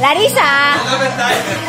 Larisa.